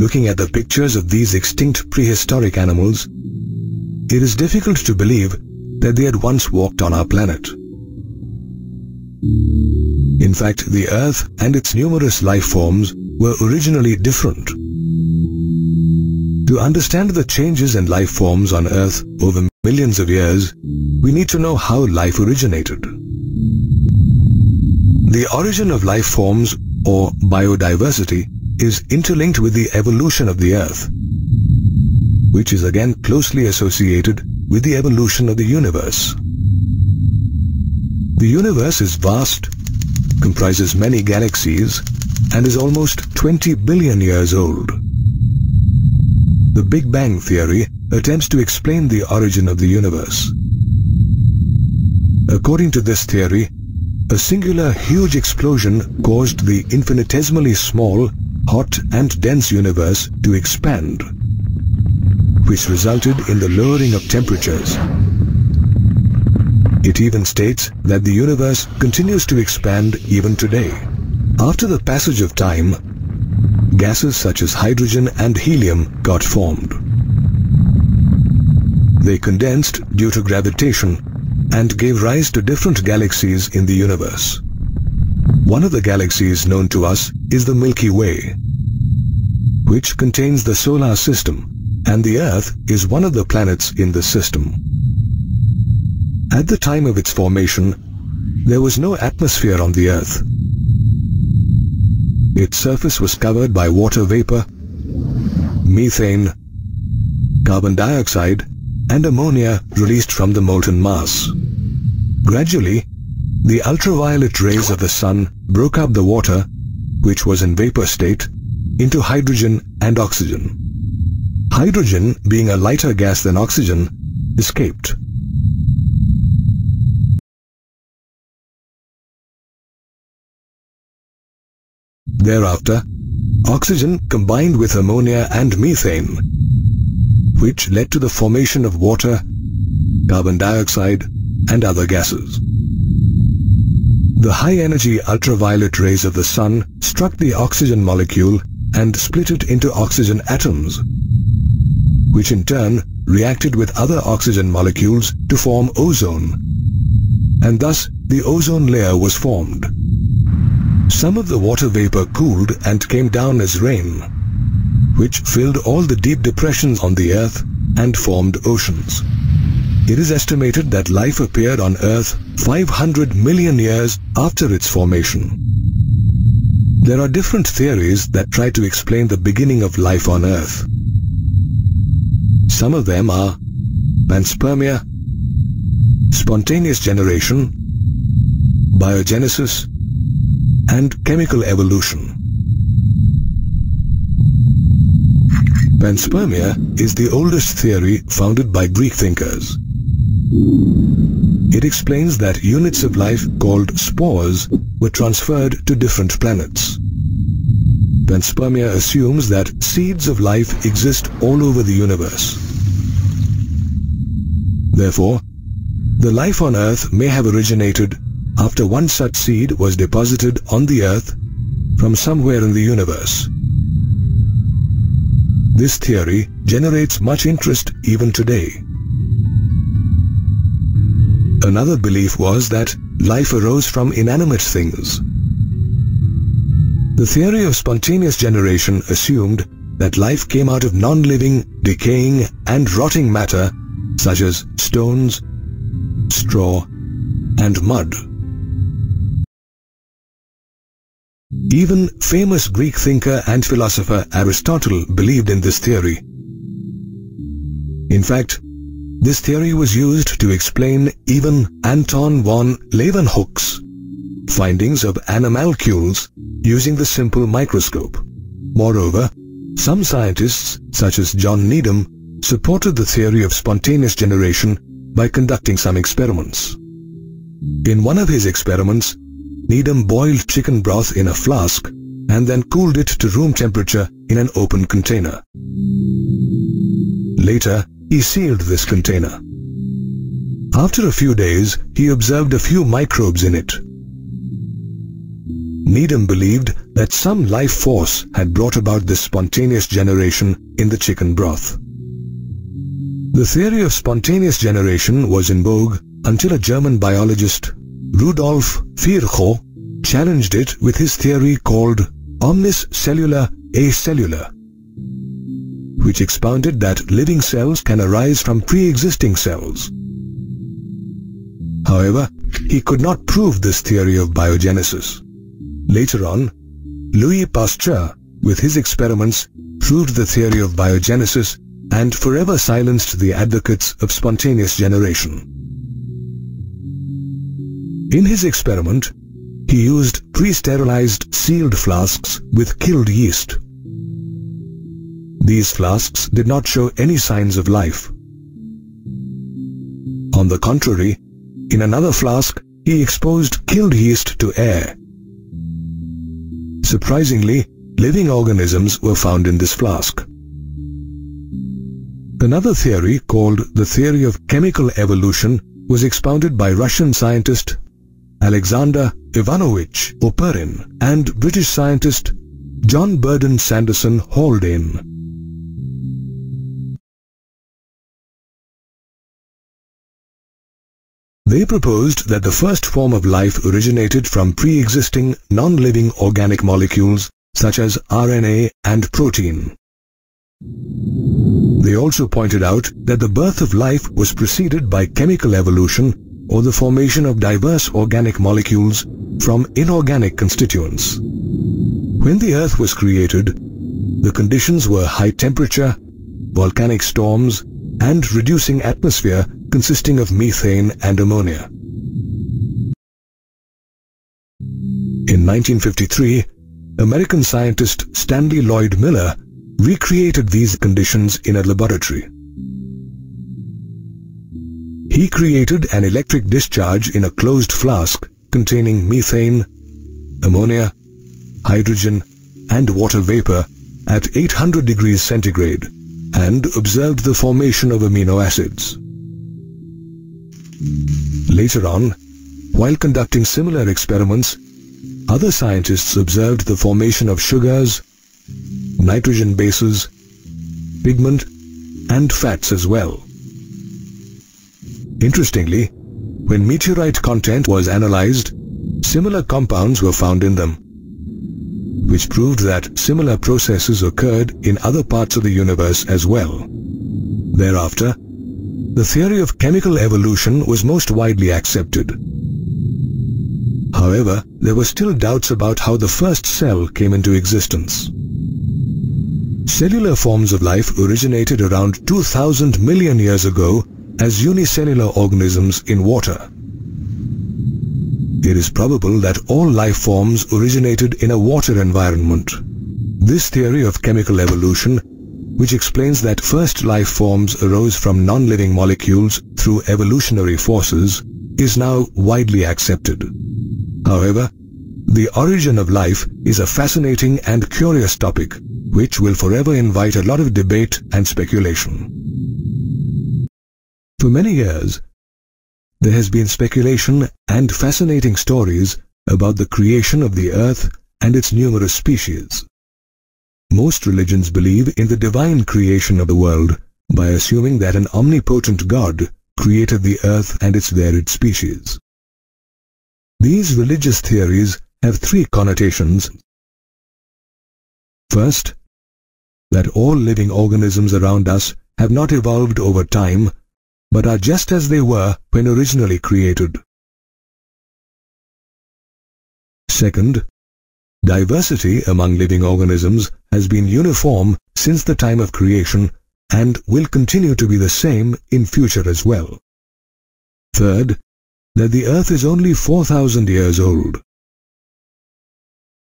Looking at the pictures of these extinct prehistoric animals, it is difficult to believe that they had once walked on our planet. In fact, the Earth and its numerous life forms were originally different. To understand the changes in life forms on Earth over millions of years, we need to know how life originated. The origin of life forms, or biodiversity, is interlinked with the evolution of the Earth, which is again closely associated with the evolution of the universe. The universe is vast, comprises many galaxies, and is almost 20 billion years old. The Big Bang Theory attempts to explain the origin of the universe. According to this theory, a singular huge explosion caused the infinitesimally small, hot and dense universe to expand, which resulted in the lowering of temperatures. It even states that the universe continues to expand even today. After the passage of time, gases such as hydrogen and helium got formed. They condensed due to gravitation and gave rise to different galaxies in the universe. One of the galaxies known to us is the Milky Way, which contains the solar system, and the Earth is one of the planets in the system. At the time of its formation, there was no atmosphere on the Earth. Its surface was covered by water vapor, methane, carbon dioxide, and ammonia released from the molten mass. Gradually, the ultraviolet rays of the sun broke up the water, which was in vapor state, into hydrogen and oxygen. Hydrogen, being a lighter gas than oxygen, escaped. Thereafter, oxygen combined with ammonia and methane, which led to the formation of water, carbon dioxide, and other gases. The high-energy ultraviolet rays of the sun struck the oxygen molecule and split it into oxygen atoms, which in turn reacted with other oxygen molecules to form ozone, and thus the ozone layer was formed. Some of the water vapor cooled and came down as rain, which filled all the deep depressions on the earth and formed oceans. It is estimated that life appeared on Earth 500 million years after its formation. There are different theories that try to explain the beginning of life on Earth. Some of them are panspermia, spontaneous generation, biogenesis, and chemical evolution. Panspermia is the oldest theory founded by Greek thinkers. It explains that units of life called spores were transferred to different planets. Panspermia assumes that seeds of life exist all over the universe. Therefore, the life on Earth may have originated after one such seed was deposited on the Earth from somewhere in the universe. This theory generates much interest even today. Another belief was that life arose from inanimate things. The theory of spontaneous generation assumed that life came out of non-living, decaying and rotting matter such as stones, straw and mud. Even famous Greek thinker and philosopher Aristotle believed in this theory. In fact, this theory was used to explain even Anton von Leeuwenhoek's findings of animalcules using the simple microscope. Moreover, some scientists, such as John Needham, supported the theory of spontaneous generation by conducting some experiments. In one of his experiments, Needham boiled chicken broth in a flask and then cooled it to room temperature in an open container. Later, he sealed this container. After a few days, he observed a few microbes in it. Needham believed that some life force had brought about this spontaneous generation in the chicken broth. The theory of spontaneous generation was in vogue until a German biologist, Rudolf Virchow, challenged it with his theory called omnis cellula acellula, which expounded that living cells can arise from pre-existing cells. However, he could not prove this theory of biogenesis. Later on, Louis Pasteur, with his experiments, proved the theory of biogenesis and forever silenced the advocates of spontaneous generation. In his experiment, he used pre-sterilized sealed flasks with killed yeast. These flasks did not show any signs of life. On the contrary, in another flask, he exposed killed yeast to air. Surprisingly, living organisms were found in this flask. Another theory, called the theory of chemical evolution, was expounded by Russian scientist Alexander Ivanovich Oparin and British scientist John Burdon Sanderson Haldane. They proposed that the first form of life originated from pre-existing non-living organic molecules such as RNA and protein. They also pointed out that the birth of life was preceded by chemical evolution or the formation of diverse organic molecules from inorganic constituents. When the earth was created, the conditions were high temperature, volcanic storms, and reducing atmosphere consisting of methane and ammonia. In 1953, American scientist Stanley Lloyd Miller recreated these conditions in a laboratory. He created an electric discharge in a closed flask containing methane, ammonia, hydrogen and water vapor at 800 degrees centigrade and observed the formation of amino acids. Later on, while conducting similar experiments, other scientists observed the formation of sugars, nitrogen bases, pigment, and fats as well. Interestingly, when meteorite content was analyzed, similar compounds were found in them, which proved that similar processes occurred in other parts of the universe as well. Thereafter, the theory of chemical evolution was most widely accepted. However, there were still doubts about how the first cell came into existence. Cellular forms of life originated around 2000 million years ago as unicellular organisms in water. It is probable that all life forms originated in a water environment. This theory of chemical evolution which explains that first life forms arose from non-living molecules through evolutionary forces, is now widely accepted. However, the origin of life is a fascinating and curious topic which will forever invite a lot of debate and speculation. For many years, there has been speculation and fascinating stories about the creation of the earth and its numerous species. Most religions believe in the divine creation of the world by assuming that an omnipotent God created the earth and its varied species. These religious theories have three connotations. First, that all living organisms around us have not evolved over time, but are just as they were when originally created. Second, Diversity among living organisms has been uniform since the time of creation and will continue to be the same in future as well. Third, that the earth is only 4,000 years old.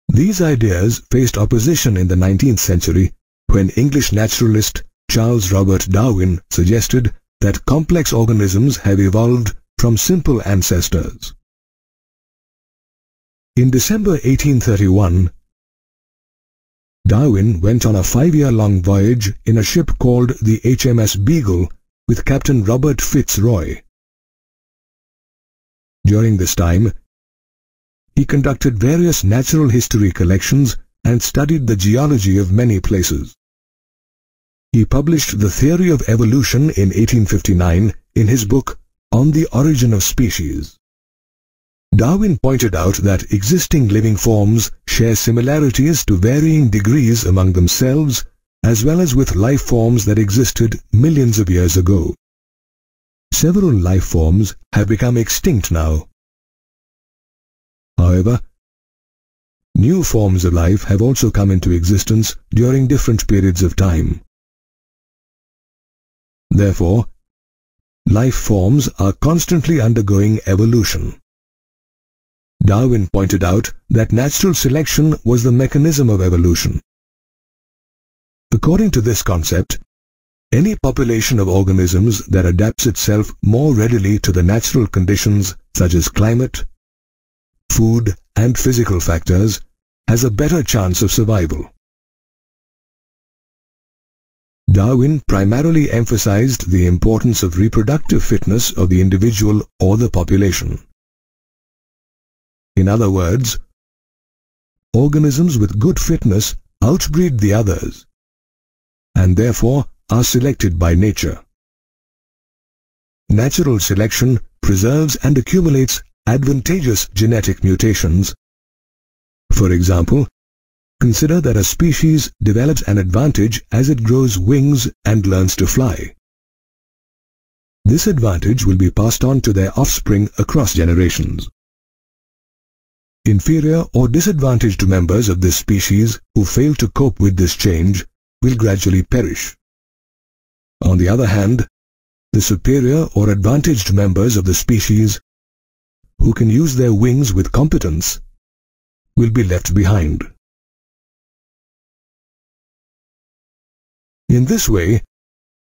These ideas faced opposition in the 19th century when English naturalist Charles Robert Darwin suggested that complex organisms have evolved from simple ancestors. In December 1831, Darwin went on a five-year-long voyage in a ship called the HMS Beagle with Captain Robert Fitzroy. During this time, he conducted various natural history collections and studied the geology of many places. He published The Theory of Evolution in 1859 in his book On the Origin of Species. Darwin pointed out that existing living forms share similarities to varying degrees among themselves as well as with life forms that existed millions of years ago. Several life forms have become extinct now. However, new forms of life have also come into existence during different periods of time. Therefore, life forms are constantly undergoing evolution. Darwin pointed out that natural selection was the mechanism of evolution. According to this concept, any population of organisms that adapts itself more readily to the natural conditions such as climate, food and physical factors has a better chance of survival. Darwin primarily emphasized the importance of reproductive fitness of the individual or the population. In other words, organisms with good fitness outbreed the others and therefore are selected by nature. Natural selection preserves and accumulates advantageous genetic mutations. For example, Consider that a species develops an advantage as it grows wings and learns to fly. This advantage will be passed on to their offspring across generations. Inferior or disadvantaged members of this species who fail to cope with this change will gradually perish. On the other hand, the superior or advantaged members of the species who can use their wings with competence will be left behind. In this way,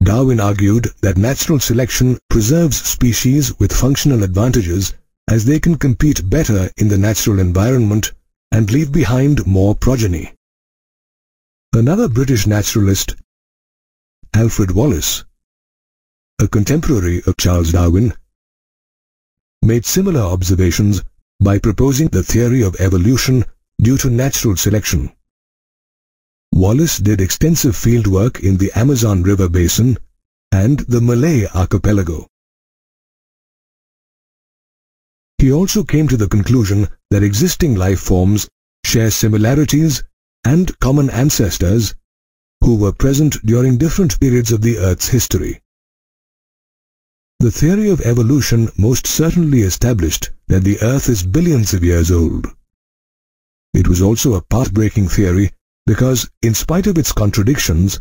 Darwin argued that natural selection preserves species with functional advantages as they can compete better in the natural environment and leave behind more progeny. Another British naturalist, Alfred Wallace, a contemporary of Charles Darwin, made similar observations by proposing the theory of evolution due to natural selection. Wallace did extensive fieldwork in the Amazon River Basin and the Malay Archipelago. He also came to the conclusion that existing life forms share similarities and common ancestors who were present during different periods of the Earth's history. The theory of evolution most certainly established that the Earth is billions of years old. It was also a path-breaking theory because in spite of its contradictions,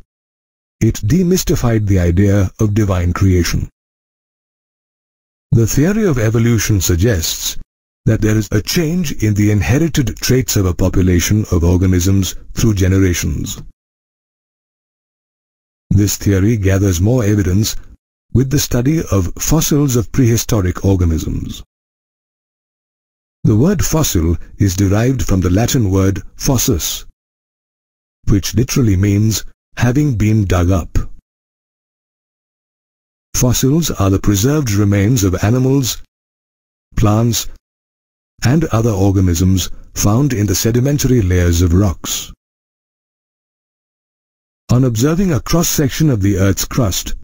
it demystified the idea of divine creation. The theory of evolution suggests that there is a change in the inherited traits of a population of organisms through generations. This theory gathers more evidence with the study of fossils of prehistoric organisms. The word fossil is derived from the Latin word fossus, which literally means having been dug up. Fossils are the preserved remains of animals, plants, and other organisms found in the sedimentary layers of rocks. On observing a cross-section of the Earth's crust,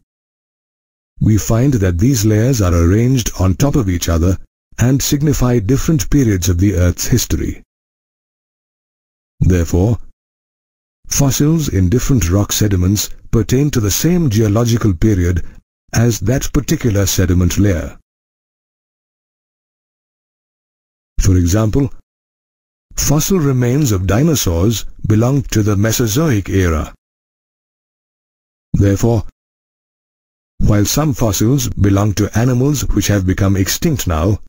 we find that these layers are arranged on top of each other and signify different periods of the Earth's history. Therefore, Fossils in different rock sediments pertain to the same geological period as that particular sediment layer. For example, fossil remains of dinosaurs belong to the Mesozoic era. Therefore, while some fossils belong to animals which have become extinct now,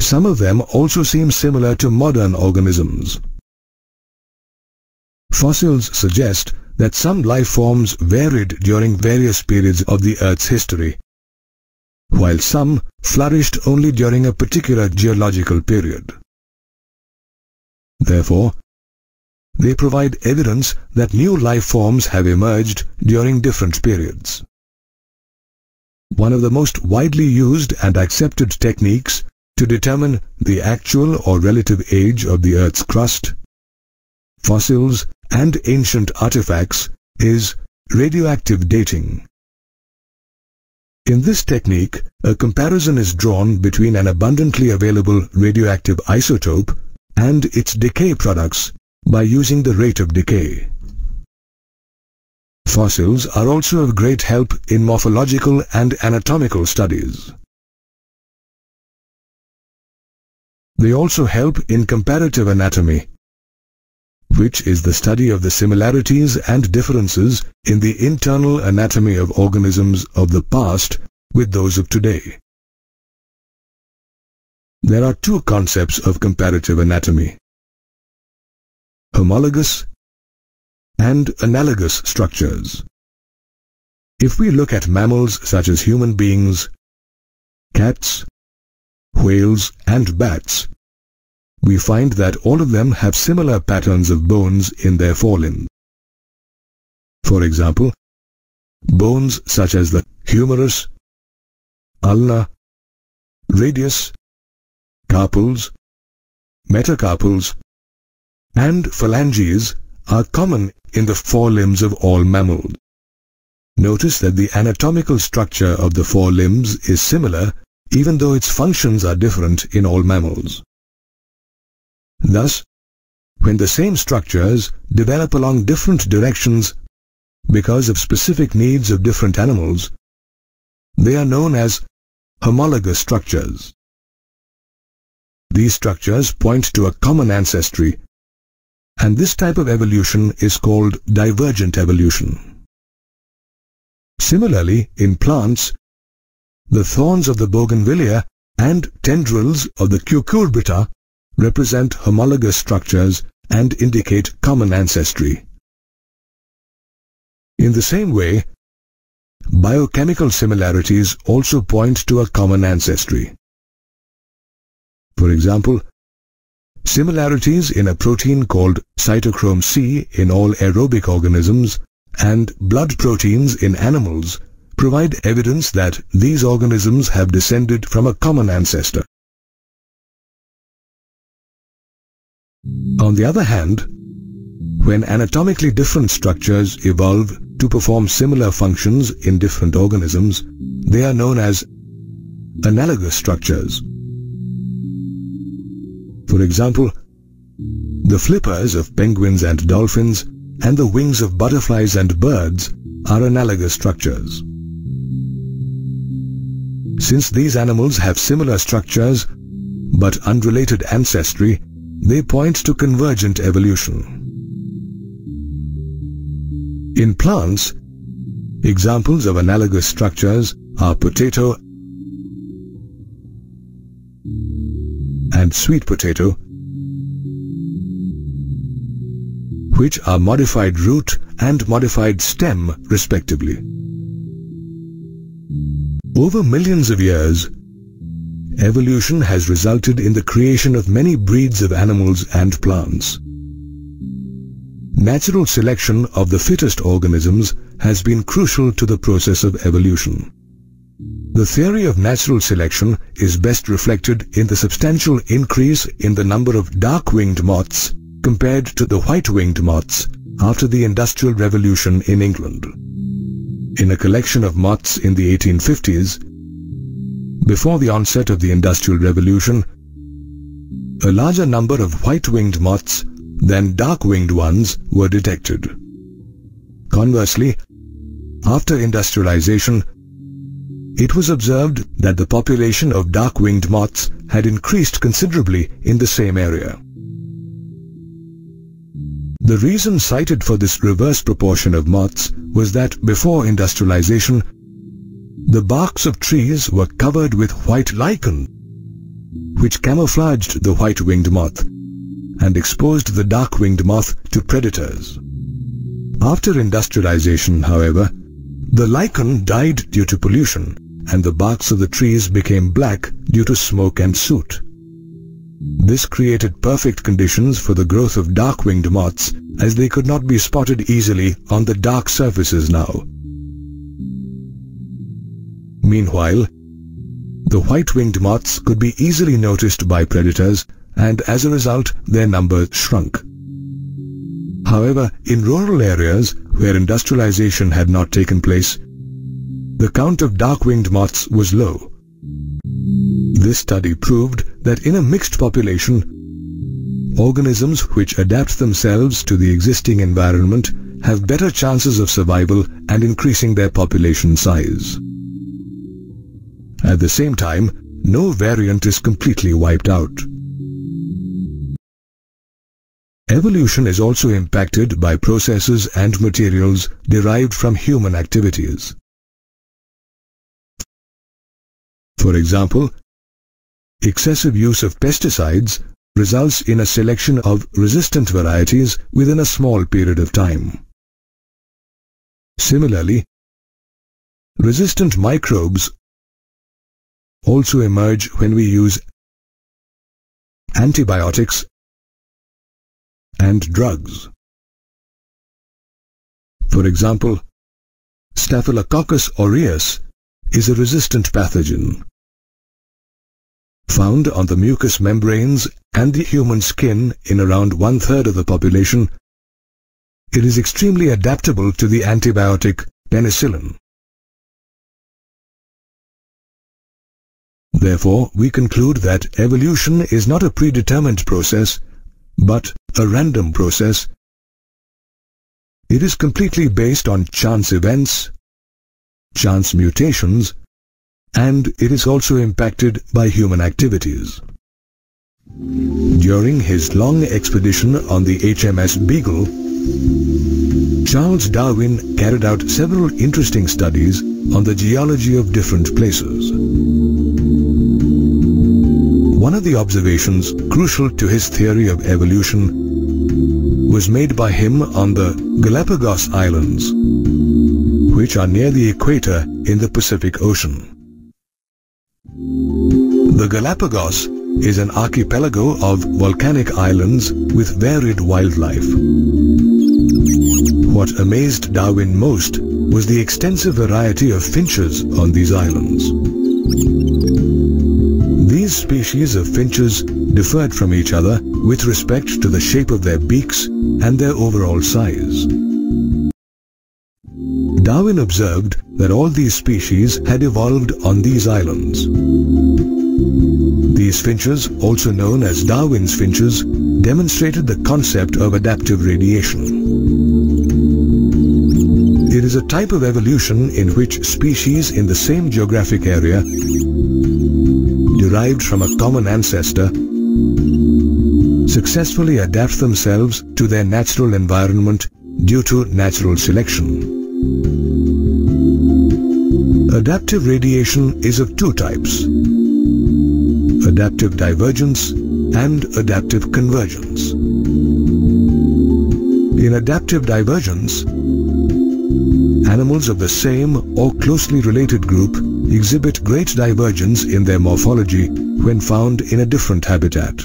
some of them also seem similar to modern organisms. Fossils suggest that some life forms varied during various periods of the Earth's history, while some flourished only during a particular geological period. Therefore, they provide evidence that new life forms have emerged during different periods. One of the most widely used and accepted techniques to determine the actual or relative age of the Earth's crust, fossils and ancient artifacts is radioactive dating. In this technique, a comparison is drawn between an abundantly available radioactive isotope and its decay products by using the rate of decay. Fossils are also of great help in morphological and anatomical studies. They also help in comparative anatomy, which is the study of the similarities and differences in the internal anatomy of organisms of the past with those of today. There are two concepts of comparative anatomy. Homologous and analogous structures. If we look at mammals such as human beings, cats, whales and bats, we find that all of them have similar patterns of bones in their forelimbs. For example, bones such as the humerus, ulna, radius, carpals, metacarpals, and phalanges are common in the forelimbs of all mammals. Notice that the anatomical structure of the forelimbs is similar even though its functions are different in all mammals. Thus, when the same structures develop along different directions because of specific needs of different animals, they are known as homologous structures. These structures point to a common ancestry, and this type of evolution is called divergent evolution. Similarly, in plants, the thorns of the bougainvillea and tendrils of the cucurbita represent homologous structures and indicate common ancestry. In the same way, biochemical similarities also point to a common ancestry. For example, similarities in a protein called cytochrome C in all aerobic organisms and blood proteins in animals provide evidence that these organisms have descended from a common ancestor. On the other hand, when anatomically different structures evolve to perform similar functions in different organisms, they are known as analogous structures. For example, the flippers of penguins and dolphins and the wings of butterflies and birds are analogous structures. Since these animals have similar structures but unrelated ancestry, they point to convergent evolution. In plants, examples of analogous structures are potato and sweet potato, which are modified root and modified stem respectively. Over millions of years, evolution has resulted in the creation of many breeds of animals and plants. Natural selection of the fittest organisms has been crucial to the process of evolution. The theory of natural selection is best reflected in the substantial increase in the number of dark-winged moths compared to the white-winged moths after the Industrial Revolution in England. In a collection of moths in the 1850s, before the onset of the Industrial Revolution, a larger number of white-winged moths than dark-winged ones were detected. Conversely, after industrialization, it was observed that the population of dark-winged moths had increased considerably in the same area. The reason cited for this reverse proportion of moths was that before industrialization, the barks of trees were covered with white lichen, which camouflaged the white-winged moth and exposed the dark-winged moth to predators. After industrialization, however, the lichen died due to pollution and the barks of the trees became black due to smoke and soot. This created perfect conditions for the growth of dark-winged moths as they could not be spotted easily on the dark surfaces now. Meanwhile, the white-winged moths could be easily noticed by predators and as a result their numbers shrunk. However, in rural areas where industrialization had not taken place, the count of dark-winged moths was low. This study proved that in a mixed population, organisms which adapt themselves to the existing environment have better chances of survival and increasing their population size. At the same time, no variant is completely wiped out. Evolution is also impacted by processes and materials derived from human activities. For example, excessive use of pesticides results in a selection of resistant varieties within a small period of time. Similarly, resistant microbes also emerge when we use antibiotics and drugs. For example, Staphylococcus aureus is a resistant pathogen. Found on the mucous membranes and the human skin in around one-third of the population, it is extremely adaptable to the antibiotic penicillin. Therefore, we conclude that evolution is not a predetermined process, but a random process. It is completely based on chance events, chance mutations, and it is also impacted by human activities. During his long expedition on the HMS Beagle, Charles Darwin carried out several interesting studies on the geology of different places. One of the observations crucial to his theory of evolution was made by him on the Galapagos Islands, which are near the equator in the Pacific Ocean. The Galapagos is an archipelago of volcanic islands with varied wildlife. What amazed Darwin most was the extensive variety of finches on these islands. These species of finches differed from each other with respect to the shape of their beaks and their overall size. Darwin observed that all these species had evolved on these islands. These finches, also known as Darwin's finches, demonstrated the concept of adaptive radiation. It is a type of evolution in which species in the same geographic area derived from a common ancestor successfully adapt themselves to their natural environment due to natural selection. Adaptive radiation is of two types, adaptive divergence and adaptive convergence. In adaptive divergence, animals of the same or closely related group exhibit great divergence in their morphology when found in a different habitat.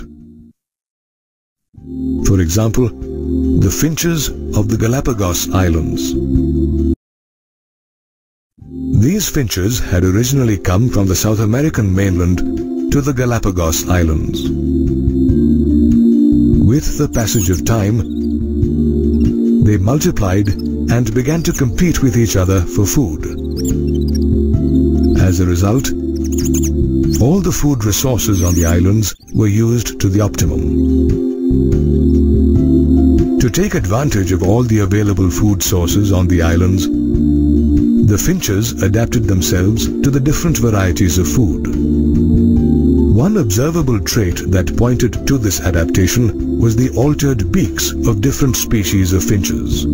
For example, the finches of the Galapagos Islands. These finches had originally come from the South American mainland to the Galapagos Islands. With the passage of time, they multiplied and began to compete with each other for food. As a result, all the food resources on the islands were used to the optimum. To take advantage of all the available food sources on the islands, the finches adapted themselves to the different varieties of food. One observable trait that pointed to this adaptation was the altered beaks of different species of finches.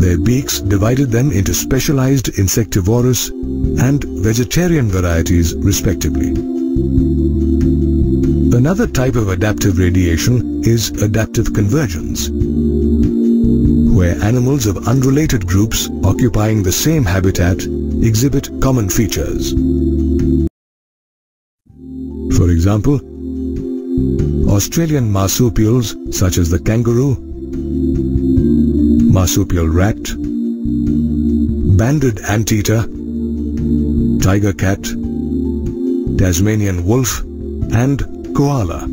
Their beaks divided them into specialized insectivorous and vegetarian varieties respectively. Another type of adaptive radiation is adaptive convergence, where animals of unrelated groups occupying the same habitat exhibit common features. For example, Australian marsupials such as the kangaroo, marsupial rat, banded anteater, tiger cat, Tasmanian wolf, and koala.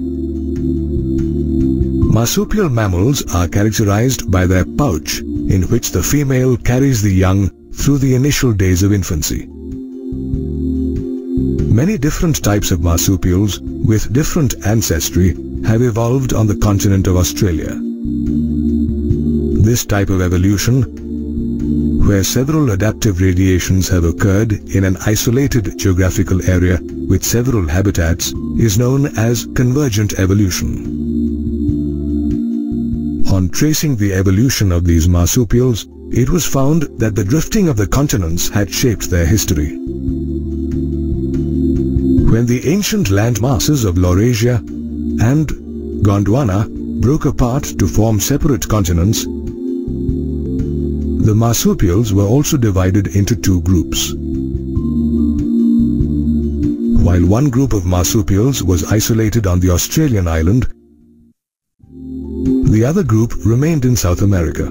Marsupial mammals are characterized by their pouch in which the female carries the young through the initial days of infancy. Many different types of marsupials with different ancestry have evolved on the continent of Australia. This type of evolution, where several adaptive radiations have occurred in an isolated geographical area with several habitats, is known as convergent evolution. On tracing the evolution of these marsupials, it was found that the drifting of the continents had shaped their history. When the ancient land masses of Laurasia and Gondwana broke apart to form separate continents, the marsupials were also divided into two groups. While one group of marsupials was isolated on the Australian island, the other group remained in South America.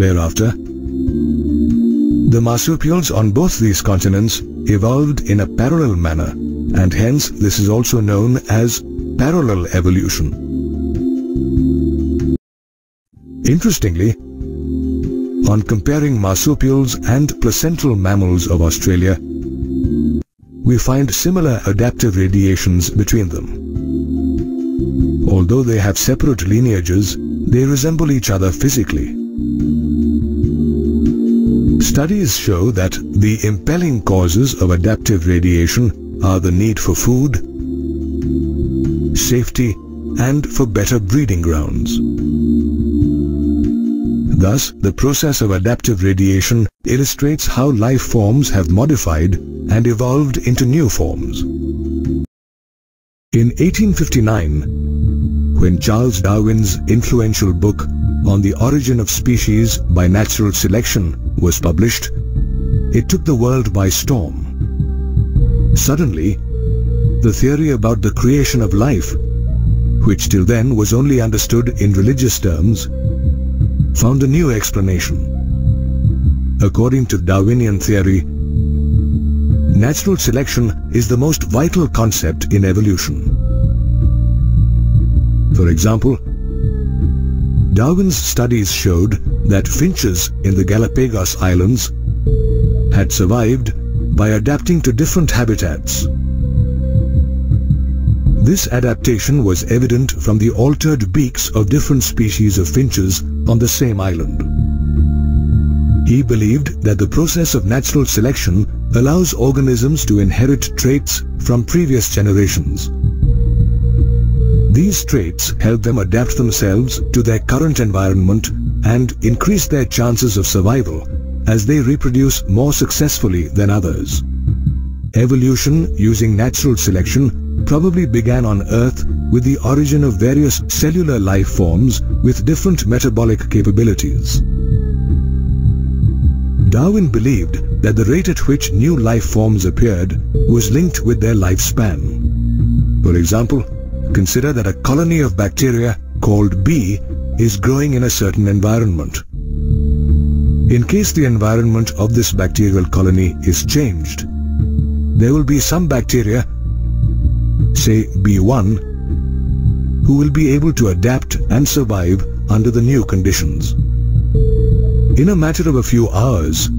Thereafter, the marsupials on both these continents evolved in a parallel manner and hence this is also known as parallel evolution. Interestingly, on comparing marsupials and placental mammals of Australia, we find similar adaptive radiations between them. Although they have separate lineages, they resemble each other physically. Studies show that the impelling causes of adaptive radiation are the need for food, safety, and for better breeding grounds. Thus, the process of adaptive radiation illustrates how life forms have modified and evolved into new forms. In 1859, when Charles Darwin's influential book on the origin of species by natural selection was published, it took the world by storm. Suddenly, the theory about the creation of life, which till then was only understood in religious terms, found a new explanation. According to Darwinian theory, natural selection is the most vital concept in evolution. For example, Darwin's studies showed that finches in the Galapagos Islands had survived by adapting to different habitats. This adaptation was evident from the altered beaks of different species of finches on the same island. He believed that the process of natural selection allows organisms to inherit traits from previous generations. These traits help them adapt themselves to their current environment and increase their chances of survival as they reproduce more successfully than others. Evolution using natural selection probably began on Earth with the origin of various cellular life forms with different metabolic capabilities. Darwin believed that the rate at which new life forms appeared was linked with their lifespan. For example, Consider that a colony of bacteria called B is growing in a certain environment. In case the environment of this bacterial colony is changed, there will be some bacteria, say B1, who will be able to adapt and survive under the new conditions. In a matter of a few hours,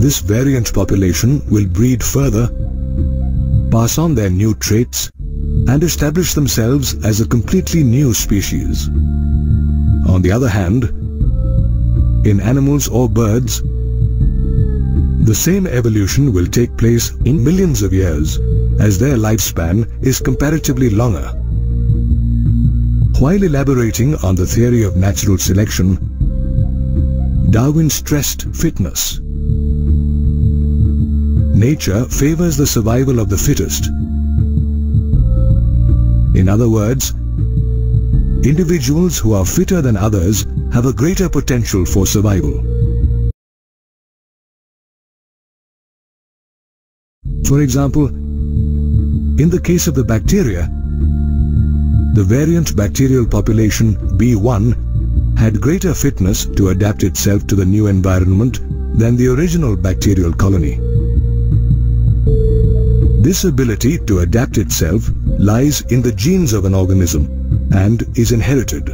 this variant population will breed further, pass on their new traits, and establish themselves as a completely new species. On the other hand, in animals or birds, the same evolution will take place in millions of years as their lifespan is comparatively longer. While elaborating on the theory of natural selection, Darwin stressed fitness. Nature favors the survival of the fittest in other words, individuals who are fitter than others have a greater potential for survival. For example, in the case of the bacteria, the variant bacterial population B1 had greater fitness to adapt itself to the new environment than the original bacterial colony. This ability to adapt itself lies in the genes of an organism and is inherited.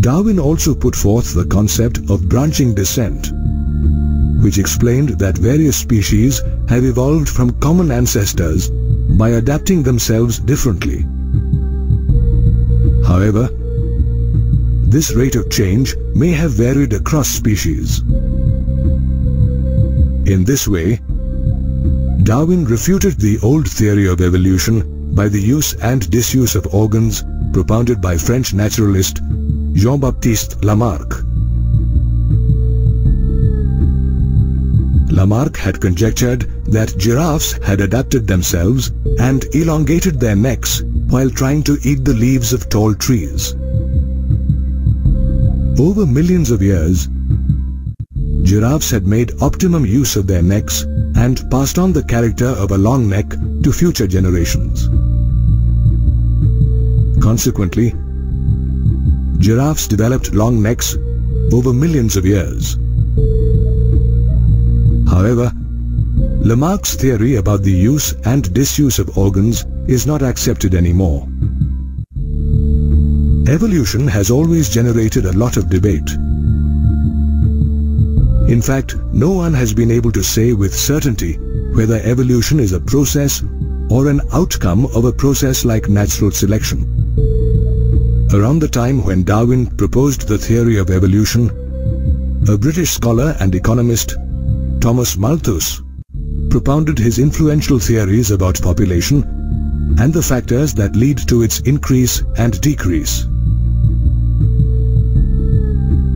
Darwin also put forth the concept of branching descent, which explained that various species have evolved from common ancestors by adapting themselves differently. However, this rate of change may have varied across species. In this way, Darwin refuted the old theory of evolution by the use and disuse of organs propounded by French naturalist Jean-Baptiste Lamarck. Lamarck had conjectured that giraffes had adapted themselves and elongated their necks while trying to eat the leaves of tall trees. Over millions of years, giraffes had made optimum use of their necks and passed on the character of a long neck to future generations. Consequently, giraffes developed long necks over millions of years. However, Lamarck's theory about the use and disuse of organs is not accepted anymore. Evolution has always generated a lot of debate. In fact, no one has been able to say with certainty whether evolution is a process or an outcome of a process like natural selection. Around the time when Darwin proposed the theory of evolution, a British scholar and economist, Thomas Malthus, propounded his influential theories about population and the factors that lead to its increase and decrease.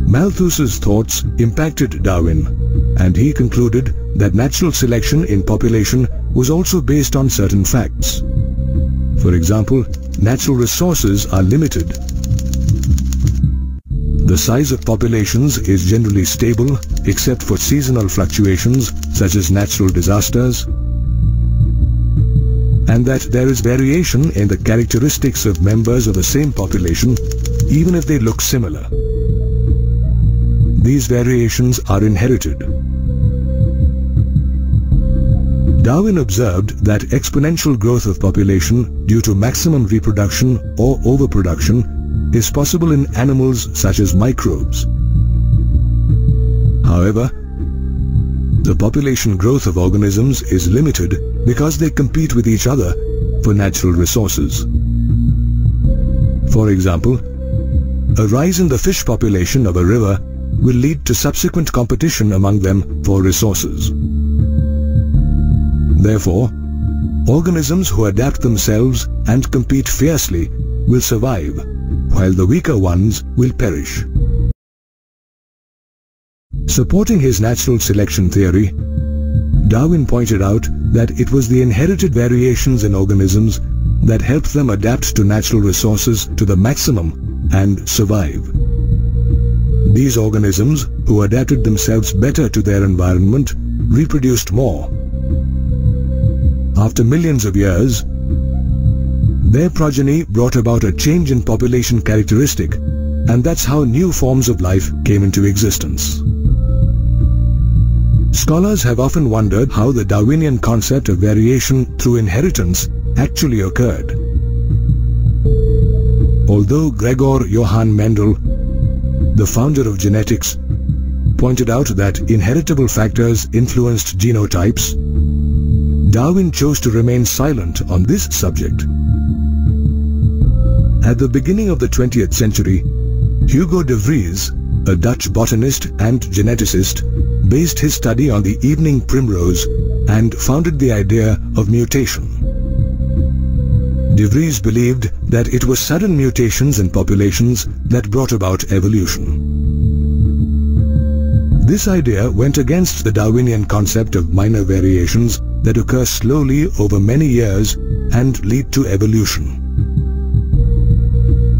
Malthus's thoughts impacted Darwin and he concluded that natural selection in population was also based on certain facts. For example, natural resources are limited. The size of populations is generally stable except for seasonal fluctuations such as natural disasters and that there is variation in the characteristics of members of the same population even if they look similar. These variations are inherited. Darwin observed that exponential growth of population due to maximum reproduction or overproduction is possible in animals such as microbes. However, the population growth of organisms is limited because they compete with each other for natural resources. For example, a rise in the fish population of a river will lead to subsequent competition among them for resources. Therefore, organisms who adapt themselves and compete fiercely will survive, while the weaker ones will perish. Supporting his natural selection theory, Darwin pointed out that it was the inherited variations in organisms that helped them adapt to natural resources to the maximum and survive. These organisms, who adapted themselves better to their environment, reproduced more. After millions of years, their progeny brought about a change in population characteristic and that's how new forms of life came into existence. Scholars have often wondered how the Darwinian concept of variation through inheritance actually occurred. Although Gregor Johann Mendel the founder of genetics, pointed out that inheritable factors influenced genotypes, Darwin chose to remain silent on this subject. At the beginning of the 20th century, Hugo de Vries, a Dutch botanist and geneticist, based his study on the evening primrose and founded the idea of mutation. De Vries believed that it was sudden mutations in populations that brought about evolution. This idea went against the Darwinian concept of minor variations that occur slowly over many years and lead to evolution.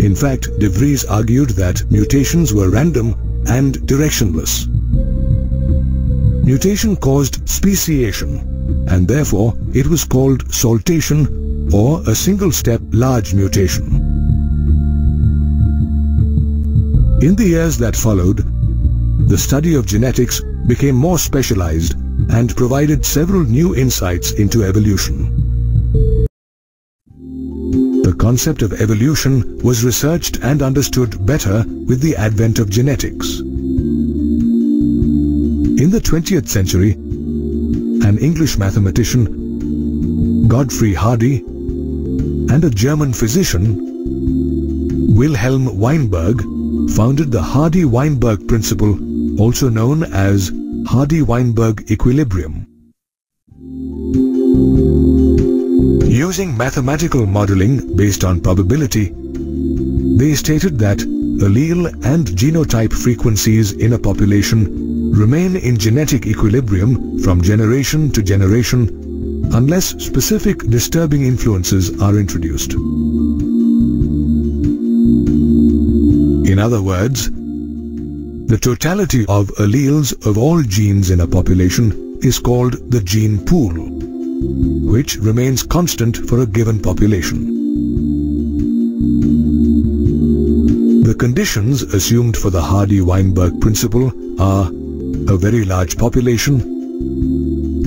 In fact, De Vries argued that mutations were random and directionless. Mutation caused speciation and therefore it was called saltation or a single-step large mutation. In the years that followed, the study of genetics became more specialized and provided several new insights into evolution. The concept of evolution was researched and understood better with the advent of genetics. In the 20th century, an English mathematician, Godfrey Hardy, and a German physician, Wilhelm Weinberg, founded the Hardy-Weinberg principle, also known as Hardy-Weinberg equilibrium. Using mathematical modeling based on probability, they stated that allele and genotype frequencies in a population remain in genetic equilibrium from generation to generation unless specific disturbing influences are introduced. In other words, the totality of alleles of all genes in a population is called the gene pool, which remains constant for a given population. The conditions assumed for the Hardy-Weinberg principle are a very large population,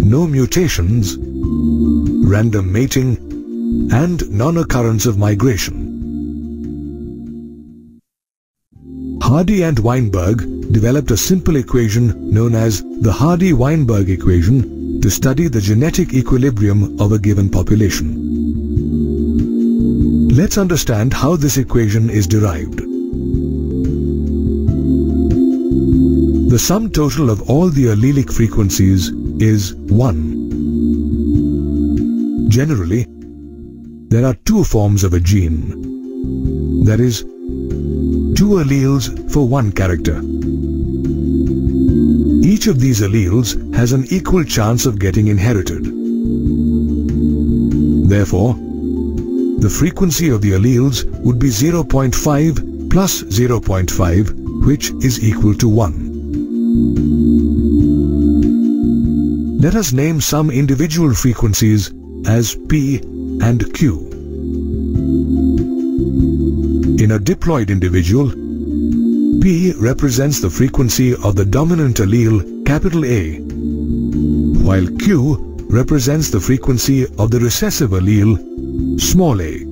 no mutations, random mating, and non-occurrence of migration. Hardy and Weinberg developed a simple equation known as the Hardy-Weinberg equation to study the genetic equilibrium of a given population. Let's understand how this equation is derived. The sum total of all the allelic frequencies is 1. Generally, there are two forms of a gene. That is, two alleles for one character. Each of these alleles has an equal chance of getting inherited. Therefore, the frequency of the alleles would be 0.5 plus 0.5 which is equal to 1. Let us name some individual frequencies as P and Q. In a diploid individual, P represents the frequency of the dominant allele capital A, while Q represents the frequency of the recessive allele small a.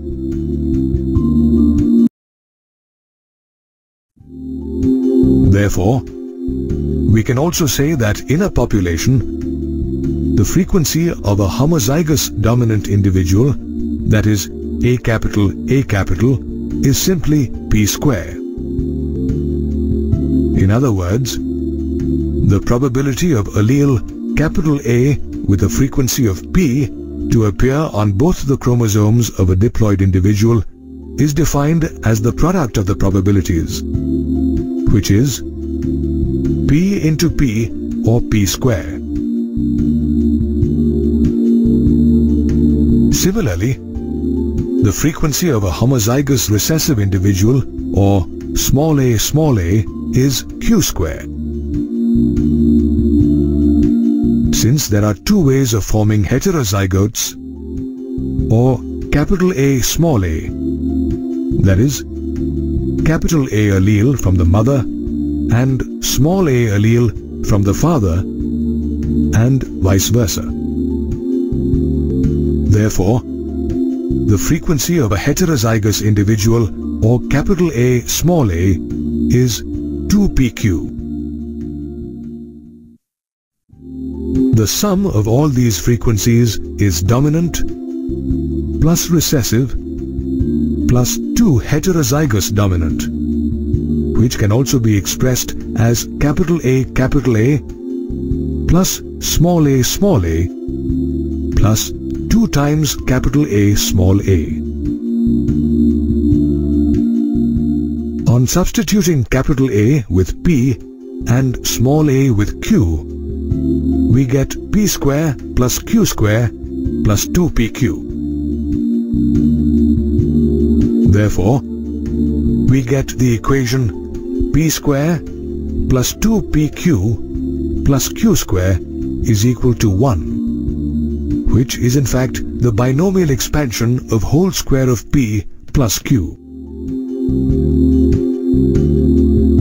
Therefore, we can also say that in a population, the frequency of a homozygous dominant individual, that is A capital A capital, is simply p square. In other words, the probability of allele capital A with a frequency of p to appear on both the chromosomes of a diploid individual is defined as the product of the probabilities, which is p into p or p square. Similarly, the frequency of a homozygous recessive individual or small a small a is q square. Since there are two ways of forming heterozygotes or capital A small a, that is, capital A allele from the mother and small a allele from the father and vice versa. Therefore, the frequency of a heterozygous individual or capital A small a is 2pq. The sum of all these frequencies is dominant plus recessive plus 2 heterozygous dominant which can also be expressed as capital A capital A plus small a small a plus 2 times capital A small a. On substituting capital A with P and small a with Q, we get P square plus Q square plus 2PQ. Therefore, we get the equation P square plus 2PQ plus Q square is equal to 1 which is in fact the binomial expansion of whole square of p plus q.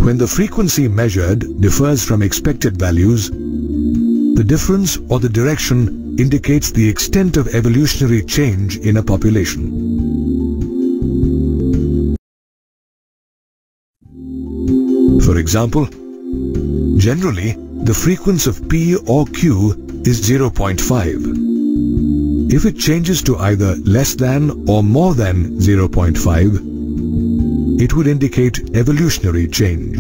When the frequency measured differs from expected values, The difference or the direction indicates the extent of evolutionary change in a population. For example, generally the frequency of P or Q is 0.5. If it changes to either less than or more than 0.5, it would indicate evolutionary change.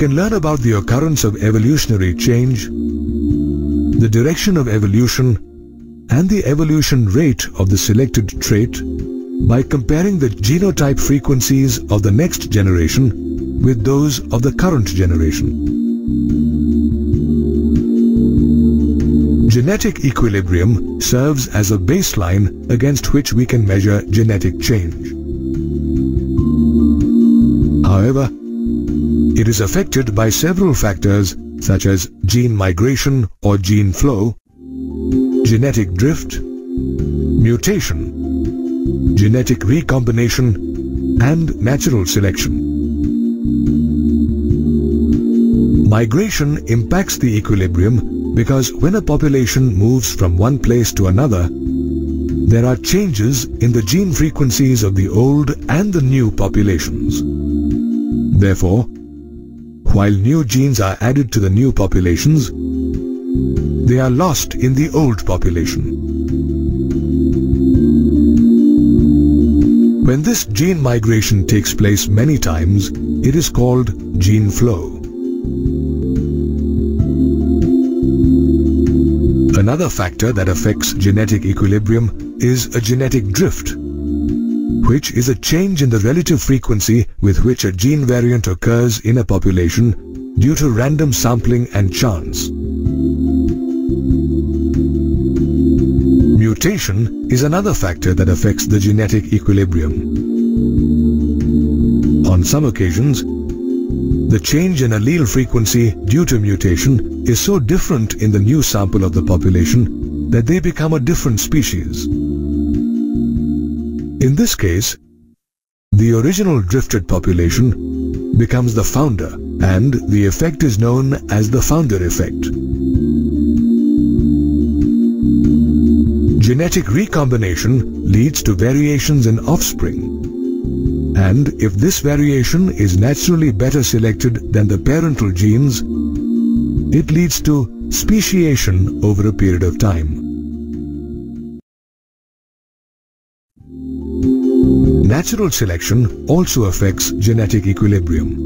Can learn about the occurrence of evolutionary change, the direction of evolution, and the evolution rate of the selected trait by comparing the genotype frequencies of the next generation with those of the current generation. Genetic equilibrium serves as a baseline against which we can measure genetic change. However, it is affected by several factors such as gene migration or gene flow, genetic drift, mutation, genetic recombination, and natural selection. Migration impacts the equilibrium because when a population moves from one place to another, there are changes in the gene frequencies of the old and the new populations. Therefore, while new genes are added to the new populations, they are lost in the old population. When this gene migration takes place many times, it is called gene flow. Another factor that affects genetic equilibrium is a genetic drift, which is a change in the relative frequency with which a gene variant occurs in a population due to random sampling and chance. Mutation is another factor that affects the genetic equilibrium. On some occasions, the change in allele frequency due to mutation is so different in the new sample of the population that they become a different species. In this case, the original drifted population becomes the founder and the effect is known as the founder effect. Genetic recombination leads to variations in offspring. And if this variation is naturally better selected than the parental genes, it leads to speciation over a period of time. Natural selection also affects genetic equilibrium.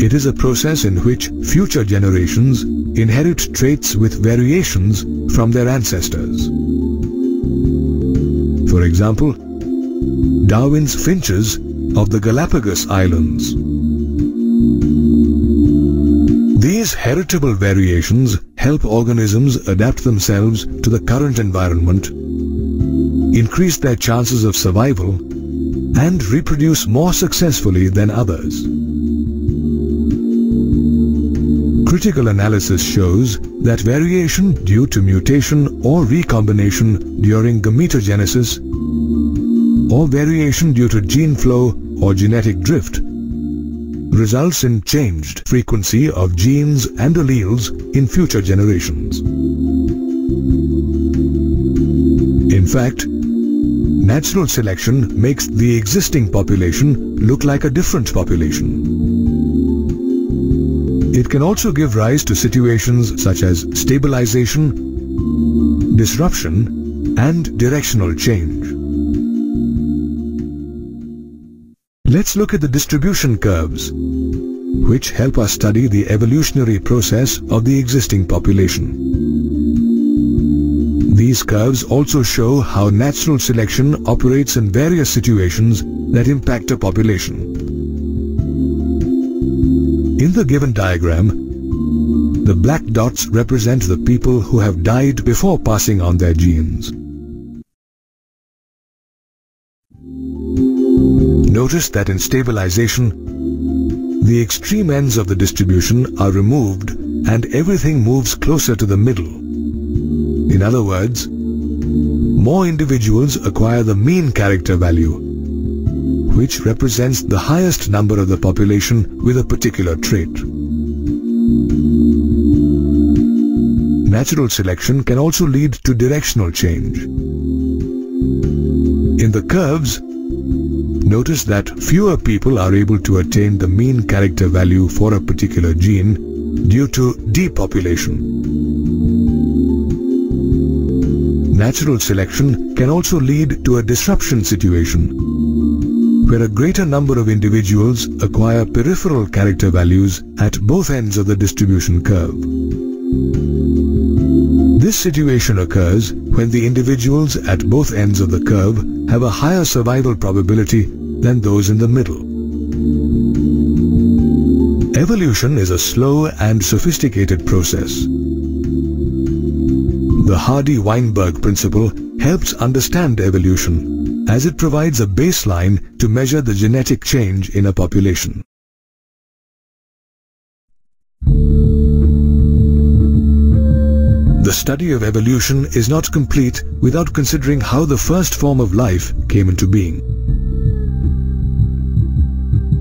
It is a process in which future generations inherit traits with variations from their ancestors. For example, Darwin's finches of the Galapagos Islands. These heritable variations help organisms adapt themselves to the current environment increase their chances of survival and reproduce more successfully than others. Critical analysis shows that variation due to mutation or recombination during gametogenesis or variation due to gene flow or genetic drift results in changed frequency of genes and alleles in future generations. In fact, Natural selection makes the existing population look like a different population. It can also give rise to situations such as stabilization, disruption, and directional change. Let's look at the distribution curves, which help us study the evolutionary process of the existing population. These curves also show how natural selection operates in various situations that impact a population. In the given diagram, the black dots represent the people who have died before passing on their genes. Notice that in stabilization, the extreme ends of the distribution are removed and everything moves closer to the middle. In other words, more individuals acquire the mean character value, which represents the highest number of the population with a particular trait. Natural selection can also lead to directional change. In the curves, notice that fewer people are able to attain the mean character value for a particular gene due to depopulation. Natural selection can also lead to a disruption situation, where a greater number of individuals acquire peripheral character values at both ends of the distribution curve. This situation occurs when the individuals at both ends of the curve have a higher survival probability than those in the middle. Evolution is a slow and sophisticated process. The Hardy-Weinberg principle helps understand evolution as it provides a baseline to measure the genetic change in a population. The study of evolution is not complete without considering how the first form of life came into being.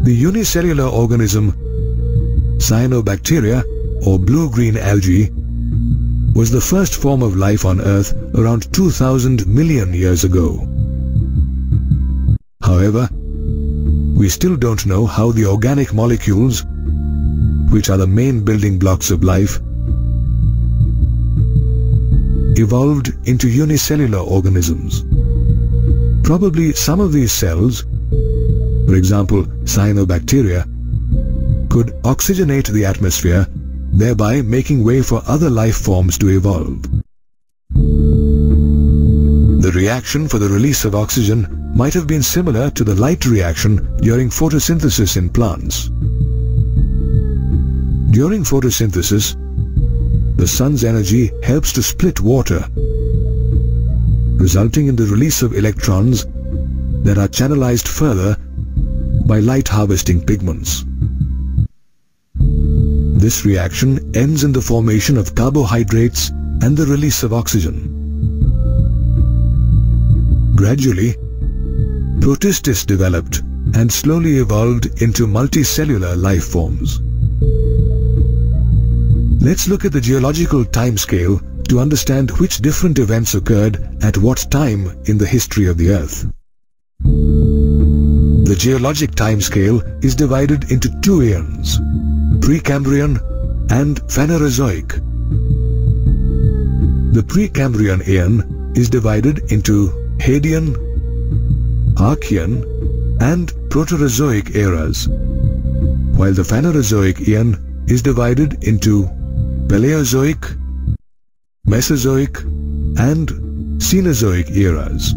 The unicellular organism Cyanobacteria or blue-green algae was the first form of life on Earth around 2000 million years ago. However, we still don't know how the organic molecules, which are the main building blocks of life, evolved into unicellular organisms. Probably some of these cells, for example cyanobacteria, could oxygenate the atmosphere, thereby making way for other life forms to evolve. The reaction for the release of oxygen might have been similar to the light reaction during photosynthesis in plants. During photosynthesis, the sun's energy helps to split water, resulting in the release of electrons that are channelized further by light harvesting pigments. This reaction ends in the formation of carbohydrates and the release of oxygen. Gradually, Protistis developed and slowly evolved into multicellular life forms. Let's look at the geological timescale to understand which different events occurred at what time in the history of the Earth. The geologic timescale is divided into two eons, Precambrian and Phanerozoic. The Precambrian eon is divided into Hadean, Archean and Proterozoic eras, while the Phanerozoic eon is divided into Paleozoic, Mesozoic and Cenozoic eras.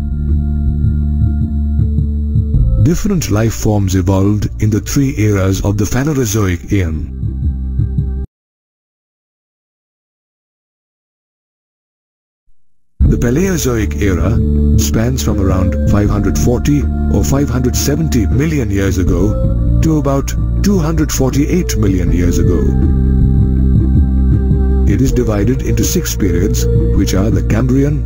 Different life forms evolved in the three eras of the Phanerozoic eon. The Paleozoic era spans from around 540 or 570 million years ago to about 248 million years ago. It is divided into six periods, which are the Cambrian,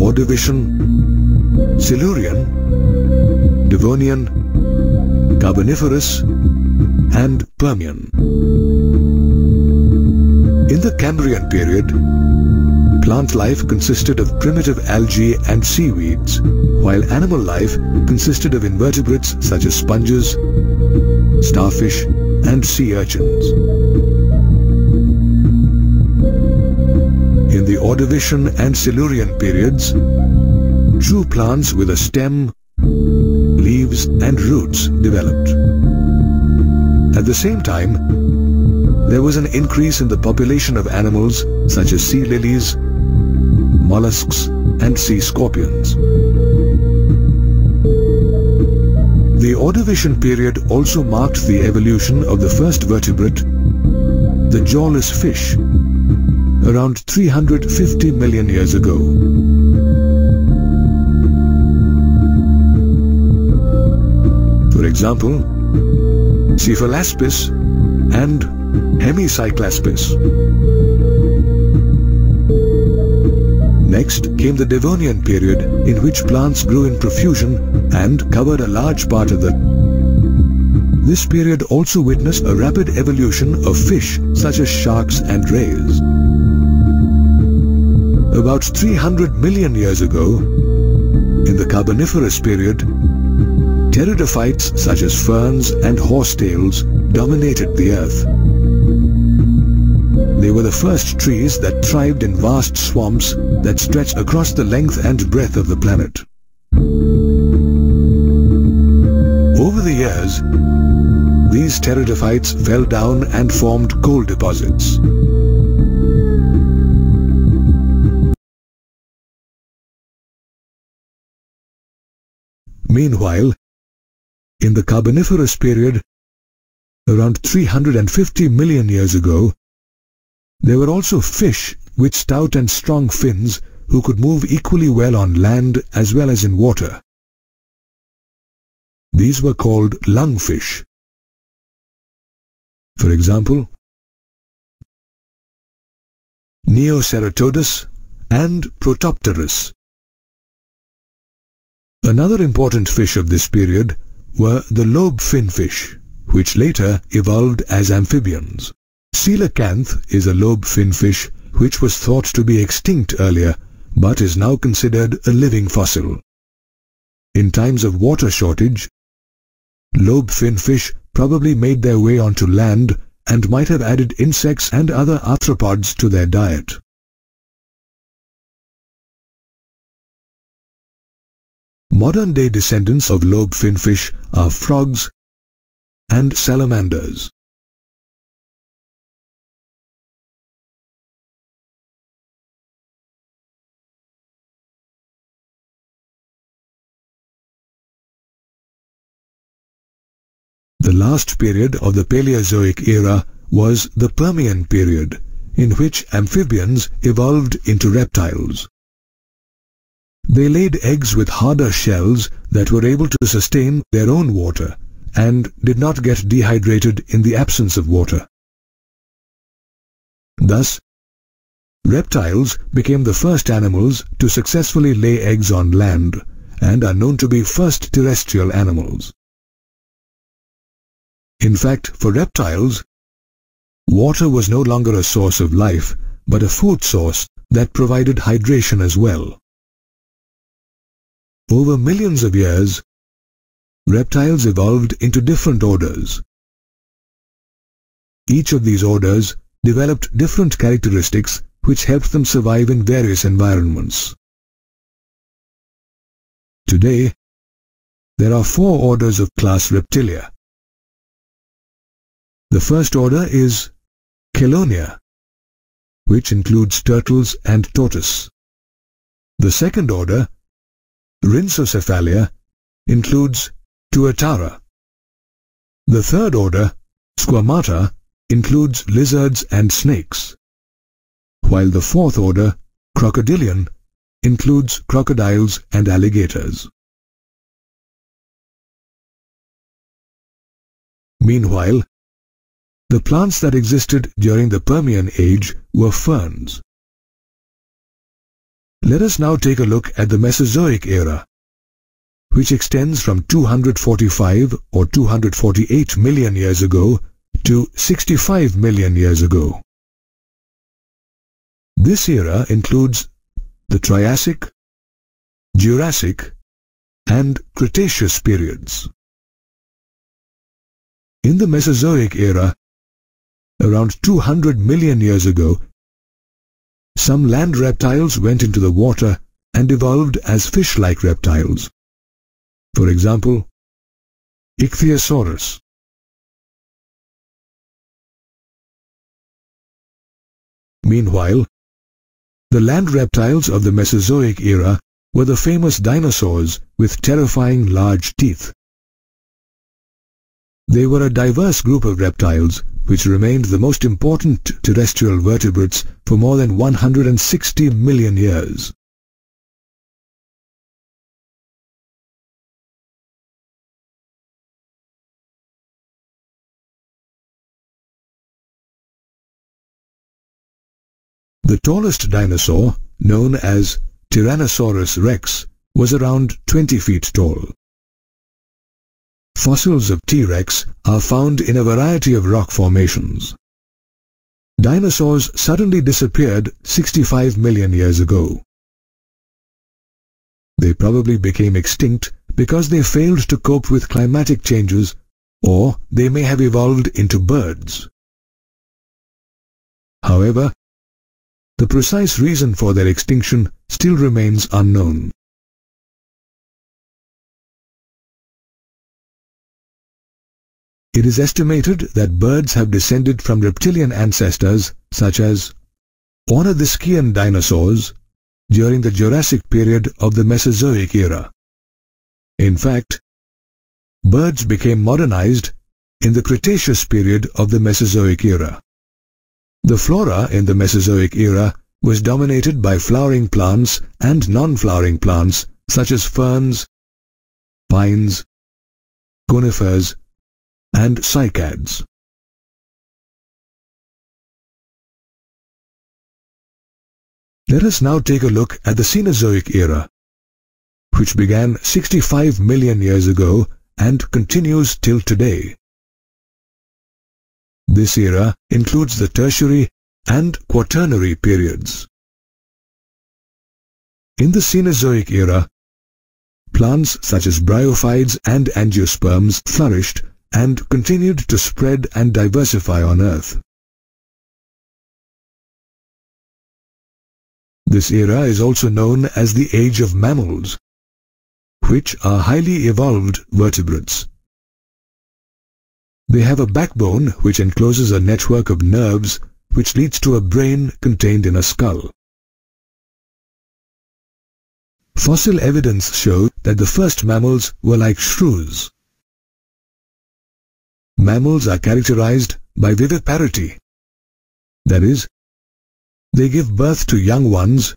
Ordovician, Silurian, Devonian, Carboniferous, and Permian. In the Cambrian period, plant life consisted of primitive algae and seaweeds, while animal life consisted of invertebrates such as sponges, starfish, and sea urchins. In the Ordovician and Silurian periods, true plants with a stem, leaves and roots developed. At the same time, there was an increase in the population of animals such as sea lilies, mollusks and sea scorpions. The Ordovician period also marked the evolution of the first vertebrate, the jawless fish, around 350 million years ago. For example, Cephalaspis and Hemicyclaspis. Next came the Devonian period in which plants grew in profusion and covered a large part of the this period also witnessed a rapid evolution of fish such as sharks and rays. About 300 million years ago, in the Carboniferous period, pteridophytes such as ferns and horsetails dominated the earth. They were the first trees that thrived in vast swamps that stretched across the length and breadth of the planet. Over the years, these pteridophytes fell down and formed coal deposits. Meanwhile, in the Carboniferous period, around 350 million years ago, there were also fish with stout and strong fins who could move equally well on land as well as in water. These were called lungfish. For example, Neoceratodus and Protopterus. Another important fish of this period were the lobe finfish, which later evolved as amphibians. Coelacanth is a lobe finfish which was thought to be extinct earlier but is now considered a living fossil. In times of water shortage, lobe finfish probably made their way onto land and might have added insects and other arthropods to their diet. Modern-day descendants of lobe finfish are frogs and salamanders. Last period of the Paleozoic era was the Permian period, in which amphibians evolved into reptiles. They laid eggs with harder shells that were able to sustain their own water and did not get dehydrated in the absence of water. Thus, reptiles became the first animals to successfully lay eggs on land and are known to be first terrestrial animals. In fact, for reptiles, water was no longer a source of life, but a food source that provided hydration as well. Over millions of years, reptiles evolved into different orders. Each of these orders developed different characteristics which helped them survive in various environments. Today, there are four orders of class Reptilia. The first order is Chelonia, which includes turtles and tortoise. The second order, Rhynchocephalia, includes Tuatara. The third order, Squamata, includes lizards and snakes, while the fourth order, Crocodilian, includes crocodiles and alligators. Meanwhile, the plants that existed during the Permian age were ferns. Let us now take a look at the Mesozoic era, which extends from 245 or 248 million years ago to 65 million years ago. This era includes the Triassic, Jurassic, and Cretaceous periods. In the Mesozoic era, around 200 million years ago, some land reptiles went into the water and evolved as fish-like reptiles. For example, Ichthyosaurus. Meanwhile, the land reptiles of the Mesozoic era were the famous dinosaurs with terrifying large teeth. They were a diverse group of reptiles which remained the most important terrestrial vertebrates for more than 160 million years. The tallest dinosaur, known as Tyrannosaurus rex was around 20 feet tall. Fossils of T-Rex are found in a variety of rock formations. Dinosaurs suddenly disappeared 65 million years ago. They probably became extinct because they failed to cope with climatic changes or they may have evolved into birds. However, the precise reason for their extinction still remains unknown. It is estimated that birds have descended from reptilian ancestors such as Ornithischian dinosaurs during the Jurassic period of the Mesozoic era. In fact, birds became modernized in the Cretaceous period of the Mesozoic era. The flora in the Mesozoic era was dominated by flowering plants and non-flowering plants such as ferns, pines, conifers, and cycads. Let us now take a look at the Cenozoic era, which began 65 million years ago and continues till today. This era includes the Tertiary and Quaternary periods. In the Cenozoic era, plants such as bryophytes and angiosperms flourished and continued to spread and diversify on Earth. This era is also known as the Age of Mammals, which are highly evolved vertebrates. They have a backbone which encloses a network of nerves which leads to a brain contained in a skull. Fossil evidence show that the first mammals were like shrews. Mammals are characterized by viviparity. That is, they give birth to young ones,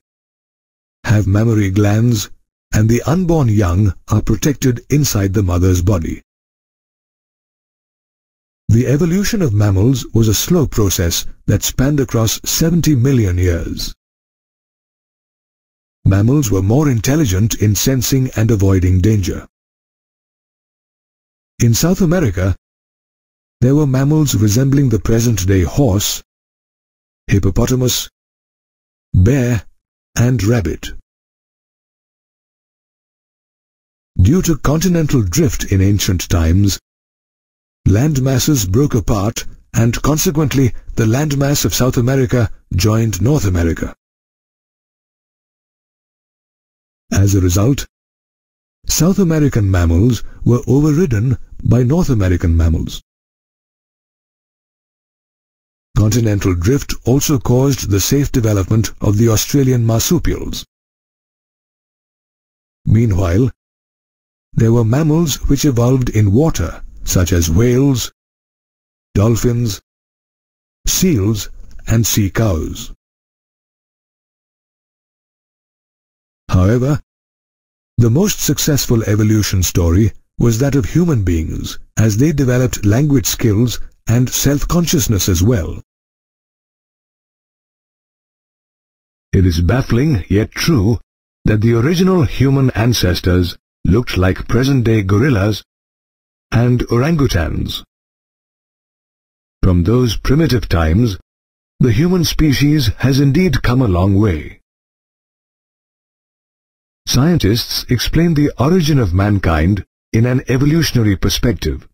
have mammary glands, and the unborn young are protected inside the mother's body. The evolution of mammals was a slow process that spanned across 70 million years. Mammals were more intelligent in sensing and avoiding danger. In South America, there were mammals resembling the present-day horse, hippopotamus, bear, and rabbit. Due to continental drift in ancient times, land masses broke apart and consequently the landmass of South America joined North America. As a result, South American mammals were overridden by North American mammals. Continental drift also caused the safe development of the Australian marsupials. Meanwhile, there were mammals which evolved in water, such as whales, dolphins, seals, and sea cows. However, the most successful evolution story was that of human beings as they developed language skills and self-consciousness as well. It is baffling yet true that the original human ancestors looked like present-day gorillas and orangutans. From those primitive times, the human species has indeed come a long way. Scientists explain the origin of mankind in an evolutionary perspective.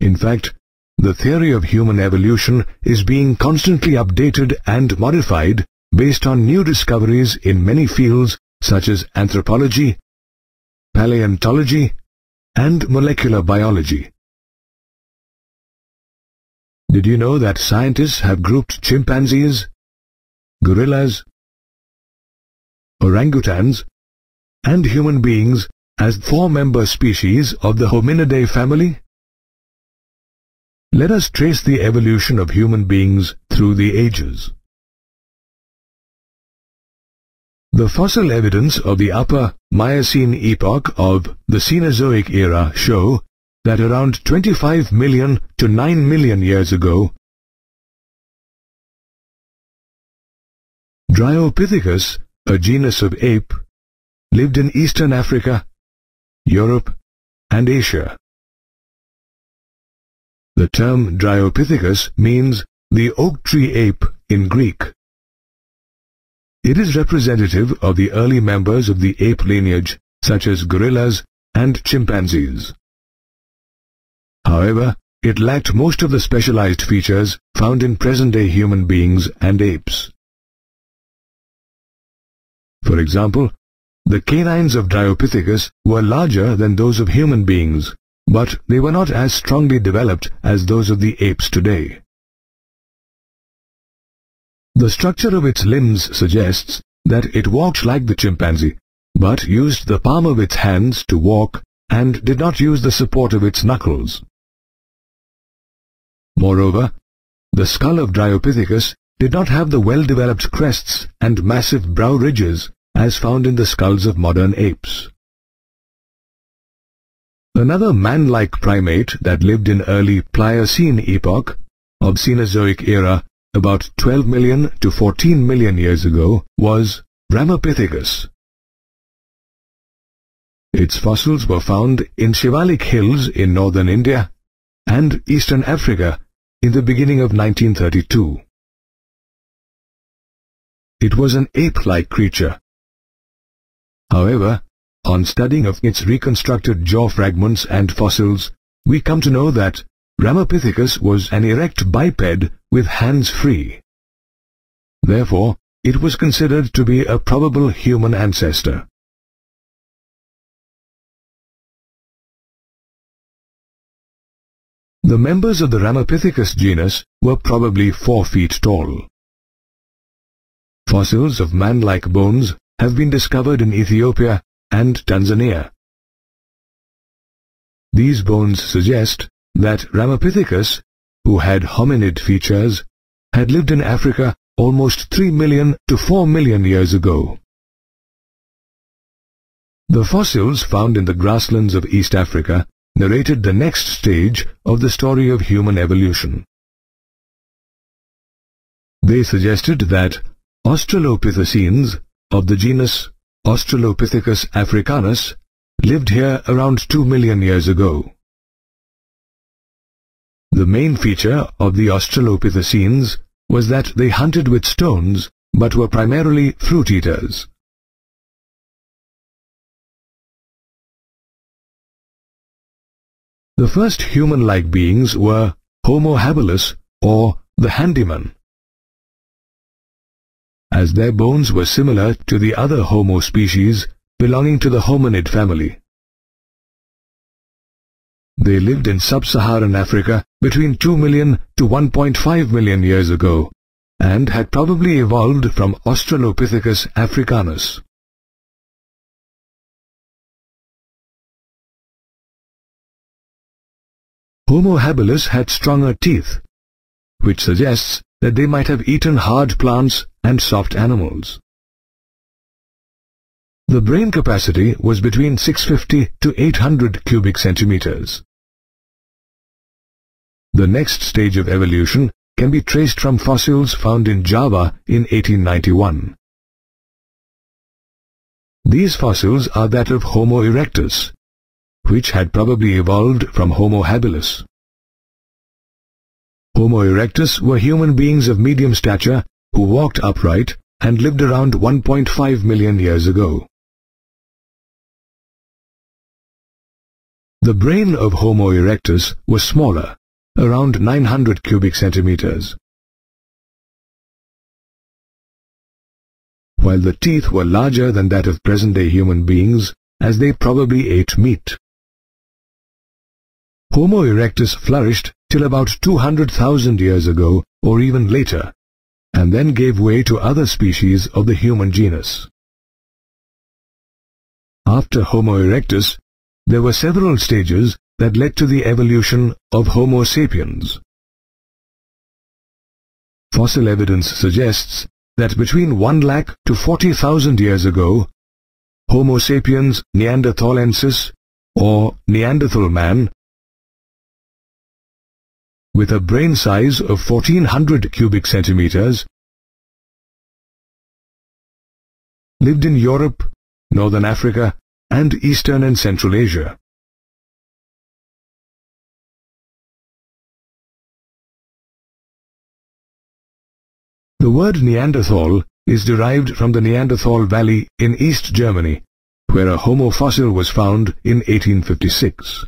In fact, the theory of human evolution is being constantly updated and modified based on new discoveries in many fields such as anthropology, paleontology, and molecular biology. Did you know that scientists have grouped chimpanzees, gorillas, orangutans, and human beings as four-member species of the Hominidae family? Let us trace the evolution of human beings through the ages. The fossil evidence of the upper Miocene epoch of the Cenozoic era show that around 25 million to 9 million years ago, Dryopithecus, a genus of ape, lived in eastern Africa, Europe, and Asia. The term Dryopithecus means the oak tree ape in Greek. It is representative of the early members of the ape lineage such as gorillas and chimpanzees. However, it lacked most of the specialized features found in present-day human beings and apes. For example, the canines of Dryopithecus were larger than those of human beings, but they were not as strongly developed as those of the apes today. The structure of its limbs suggests that it walked like the chimpanzee, but used the palm of its hands to walk and did not use the support of its knuckles. Moreover, the skull of Dryopithecus did not have the well-developed crests and massive brow ridges as found in the skulls of modern apes. Another man-like primate that lived in early Pliocene epoch, of Cenozoic era, about 12 million to 14 million years ago, was Ramapithecus. Its fossils were found in Shivalik hills in northern India and eastern Africa in the beginning of 1932. It was an ape-like creature. However, on studying of its reconstructed jaw fragments and fossils, we come to know that Ramapithecus was an erect biped with hands free. Therefore, it was considered to be a probable human ancestor. The members of the Ramapithecus genus were probably 4 feet tall. Fossils of man-like bones have been discovered in Ethiopia and Tanzania. These bones suggest that Ramapithecus, who had hominid features, had lived in Africa almost 3 million to 4 million years ago. The fossils found in the grasslands of East Africa narrated the next stage of the story of human evolution. They suggested that Australopithecines of the genus Australopithecus africanus lived here around 2 million years ago. The main feature of the Australopithecines was that they hunted with stones but were primarily fruit eaters. The first human-like beings were Homo habilis or the handyman as their bones were similar to the other Homo species belonging to the hominid family. They lived in sub-Saharan Africa between 2 million to 1.5 million years ago and had probably evolved from Australopithecus africanus. Homo habilis had stronger teeth, which suggests that they might have eaten hard plants and soft animals. The brain capacity was between 650 to 800 cubic centimeters. The next stage of evolution can be traced from fossils found in Java in 1891. These fossils are that of Homo erectus, which had probably evolved from Homo habilis. Homo erectus were human beings of medium stature who walked upright and lived around 1.5 million years ago. The brain of Homo erectus was smaller, around 900 cubic centimeters. While the teeth were larger than that of present-day human beings, as they probably ate meat. Homo erectus flourished till about 200,000 years ago or even later, and then gave way to other species of the human genus. After Homo erectus, there were several stages that led to the evolution of Homo sapiens. Fossil evidence suggests that between 1 lakh to 40,000 years ago, Homo sapiens neanderthalensis, or Neanderthal man, with a brain size of 1400 cubic centimeters lived in Europe, Northern Africa, and Eastern and Central Asia. The word Neanderthal is derived from the Neanderthal Valley in East Germany, where a Homo fossil was found in 1856.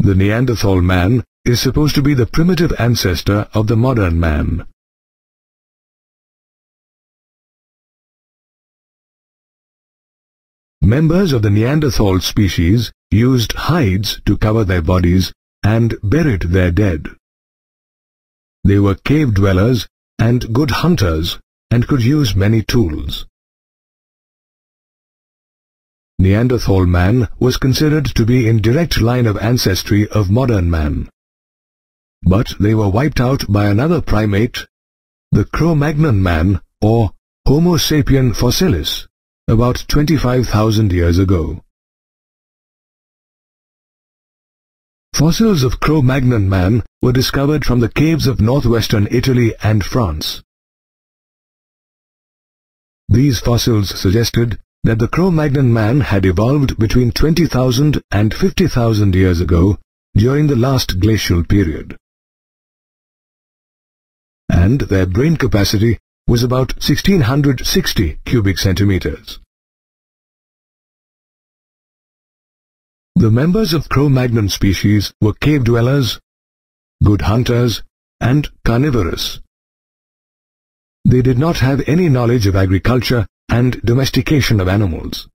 The Neanderthal man is supposed to be the primitive ancestor of the modern man. Members of the Neanderthal species used hides to cover their bodies and buried their dead. They were cave dwellers and good hunters and could use many tools. Neanderthal man was considered to be in direct line of ancestry of modern man. But they were wiped out by another primate, the Cro-Magnon man or Homo sapien fossilis, about 25,000 years ago. Fossils of Cro-Magnon man were discovered from the caves of northwestern Italy and France. These fossils suggested that the Cro-Magnon man had evolved between 20,000 and 50,000 years ago during the last glacial period. And their brain capacity was about 1660 cubic centimeters. The members of Cro-Magnon species were cave dwellers, good hunters, and carnivorous. They did not have any knowledge of agriculture and domestication of animals.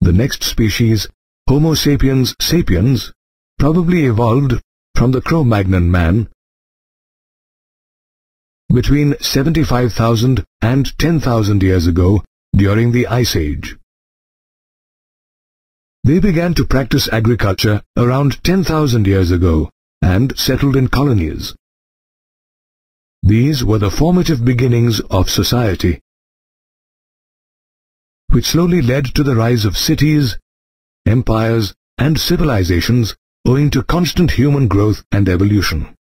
The next species, Homo sapiens sapiens, probably evolved from the Cro-Magnon man between 75,000 and 10,000 years ago during the Ice Age. They began to practice agriculture around 10,000 years ago and settled in colonies. These were the formative beginnings of society, which slowly led to the rise of cities, empires, and civilizations owing to constant human growth and evolution.